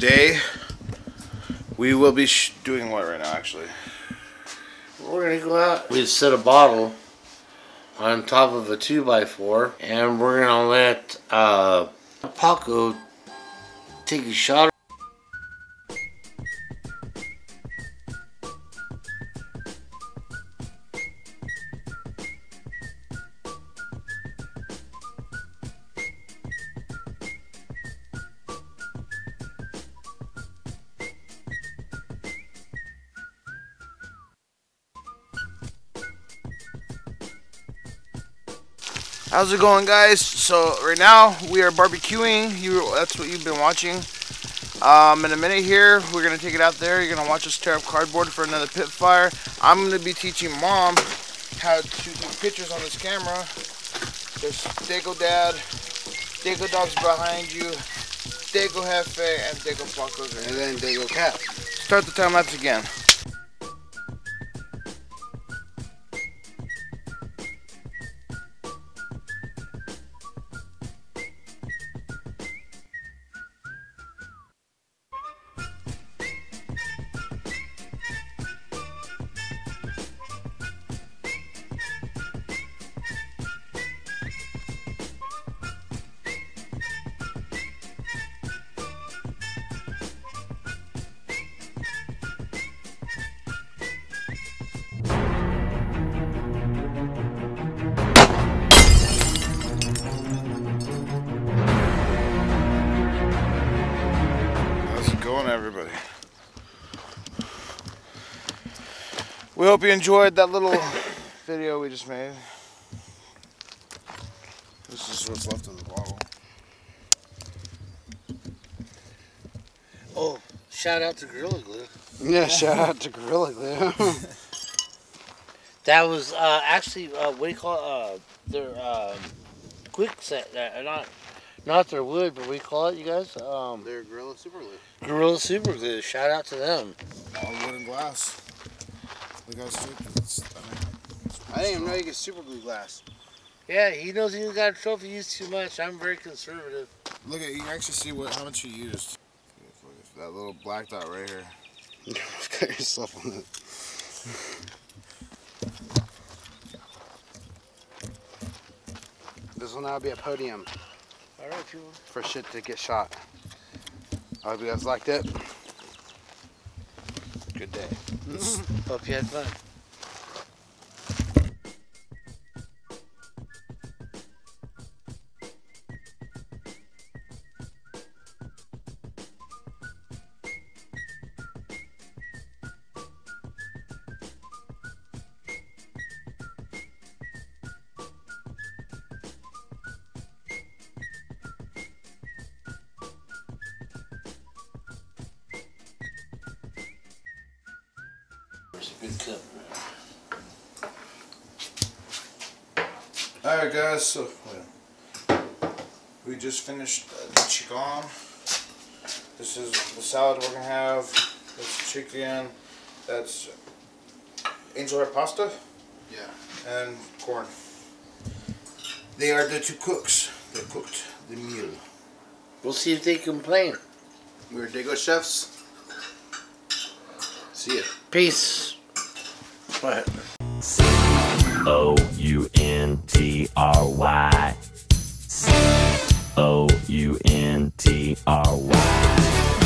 Today we will be doing what right now actually? We're gonna go out. We set a bottle on top of a 2x4 and we're gonna let uh, Paco take a shot How's it going guys? So right now we are barbecuing. You that's what you've been watching. Um, in a minute here, we're gonna take it out there. You're gonna watch us tear up cardboard for another pit fire. I'm gonna be teaching mom how to do pictures on this camera. There's Dago Dad, Dago Dog's behind you, Dago Jefe, and Dago Paco's And then Dago Cat. Start the time lapse again. Going, everybody? We hope you enjoyed that little video we just made. This is what's left of the bottle. Oh, shout out to Gorilla Glue. Yeah, shout out to Gorilla Glue. That was uh, actually uh, what do you call it? Uh, their um, quick set. Uh, not not their wood, but we call it, you guys? Um, They're Gorilla Super Glue. Gorilla Super Glue. Shout out to them. All wood and glass. Look how stupid. It's, I mean, it's I didn't even know you could super glue glass. Yeah, he knows he's got a trophy used too much. I'm very conservative. Look at you can actually see what how much you used. That little black dot right here. Cut yourself on it. This will now be a podium All right, people. for shit to get shot. I hope you guys liked it. Good day. Hope you had fun. It's a good cup. All right, guys. So we just finished uh, the chicken. This is the salad we're gonna have. That's chicken. That's angel hair pasta Yeah. and corn. They are the two cooks. that cooked the meal. We'll see if they complain. We're Dago Chefs. See ya. Peace. What? O U N T R Y. O U N T R Y.